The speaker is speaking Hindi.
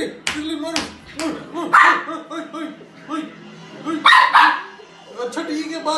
मारो अच्छा ठीक है बात